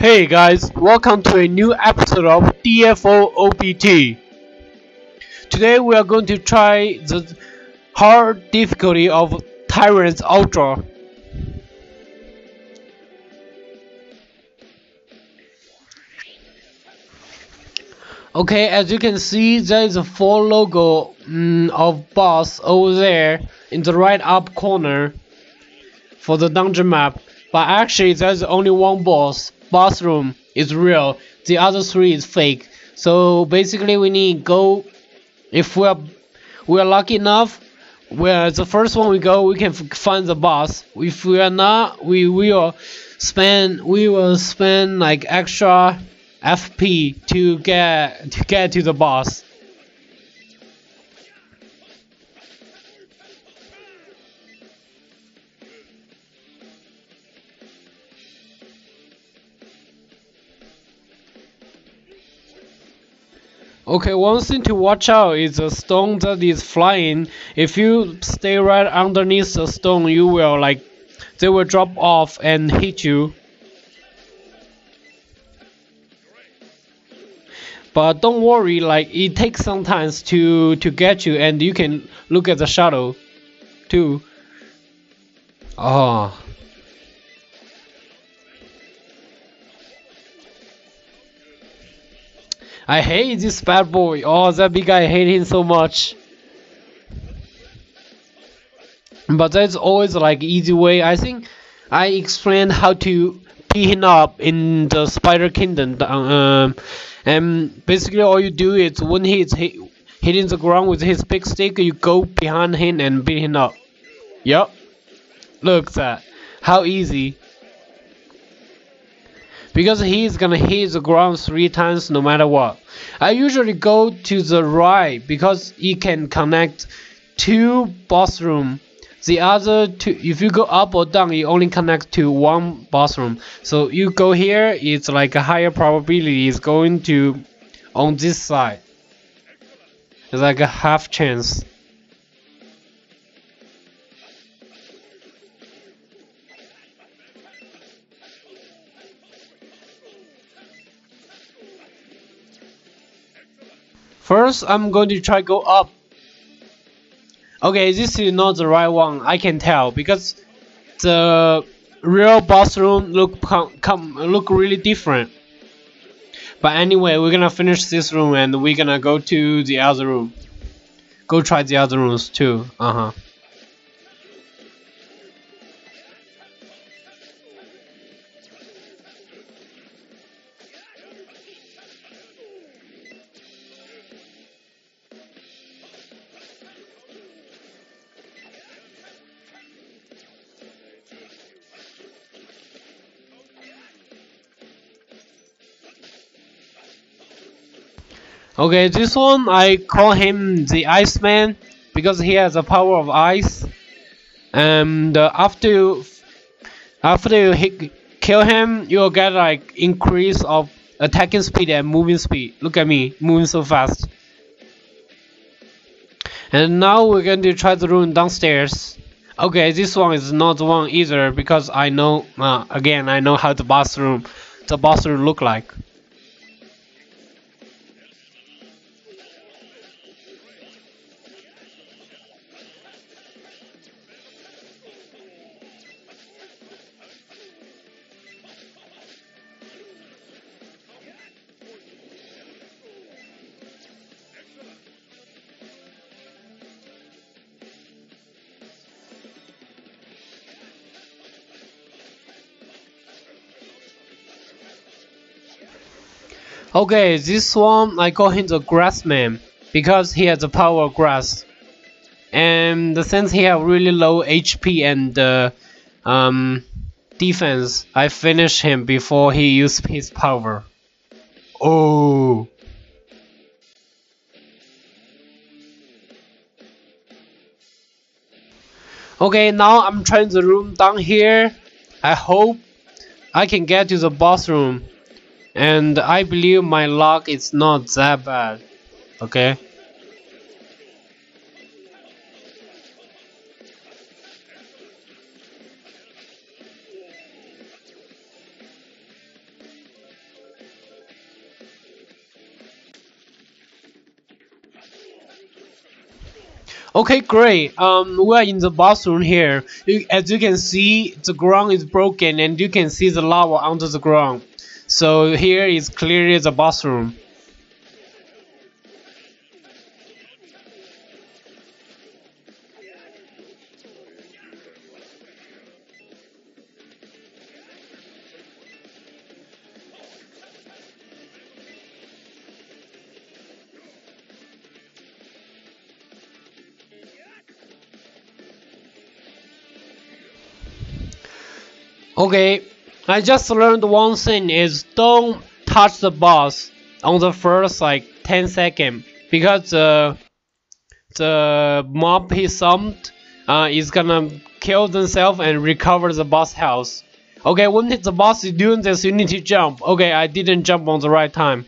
Hey guys, welcome to a new episode of DFO OBT. Today we are going to try the hard difficulty of Tyrant's Altar. Okay, as you can see, there is a full logo mm, of boss over there in the right up corner for the dungeon map. But actually, there's only one boss. Boss room is real. The other three is fake. So basically, we need go. If we're we're lucky enough, where the first one we go, we can find the boss. If we are not, we will spend we will spend like extra FP to get to get to the boss. Okay, one thing to watch out is the stone that is flying. If you stay right underneath the stone, you will like, they will drop off and hit you. But don't worry, like it takes some time to to get you, and you can look at the shadow, too. Oh. I hate this bad boy. Oh, that big guy, I hate him so much. But that's always like easy way. I think I explained how to pick him up in the Spider Kingdom. Um, and basically all you do is when he's hit, hitting the ground with his big stick, you go behind him and beat him up. Yup. Look that. How easy because he's gonna hit the ground three times no matter what. I usually go to the right because it can connect two boss room. The other two, if you go up or down, you only connect to one boss room. So you go here, it's like a higher probability is going to on this side. It's like a half chance. First, I'm going to try go up. Okay, this is not the right one. I can tell because the real boss room look come, come look really different. But anyway, we're gonna finish this room and we're gonna go to the other room. Go try the other rooms too. Uh Okay, this one I call him the Iceman because he has the power of ice. And uh, after you, after you hit, kill him, you'll get like increase of attacking speed and moving speed. Look at me, moving so fast. And now we're going to try the room downstairs. Okay, this one is not the one either because I know, uh, again, I know how the boss room, the boss room look like. Okay, this one I call him the Grassman because he has the power of grass. And since he have really low HP and uh, um, defense, I finish him before he used his power. Oh. Okay, now I'm trying the room down here. I hope I can get to the boss room and I believe my luck is not that bad okay Okay, great. Um, we are in the boss room here. As you can see, the ground is broken and you can see the lava under the ground. So here is clearly the boss room. Okay, I just learned one thing is don't touch the boss on the first like 10 second because the the mob he summoned uh, is gonna kill themselves and recover the boss health. Okay, when the boss is doing this, you need to jump. Okay, I didn't jump on the right time.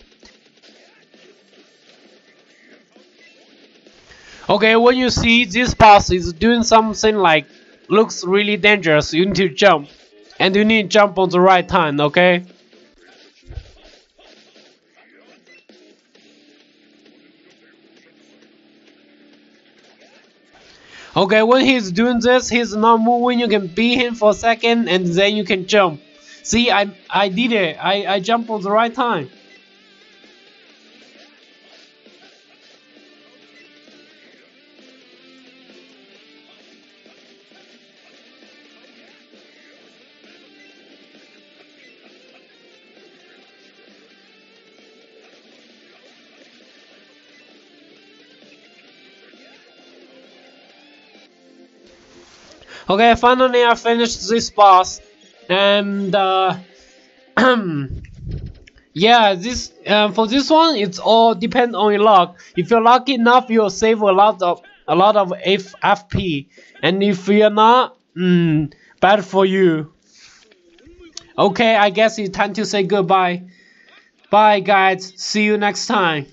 Okay, when you see this boss is doing something like looks really dangerous, you need to jump. And you need to jump on the right time, okay? Okay, when he's doing this, he's not moving, you can beat him for a second and then you can jump. See, I I did it. I, I jumped on the right time. Okay, finally I finished this boss, and uh, yeah, this uh, for this one it's all depend on your luck. If you're lucky enough, you'll save a lot of a lot of F FP, and if you're not, mm, bad for you. Okay, I guess it's time to say goodbye. Bye, guys. See you next time.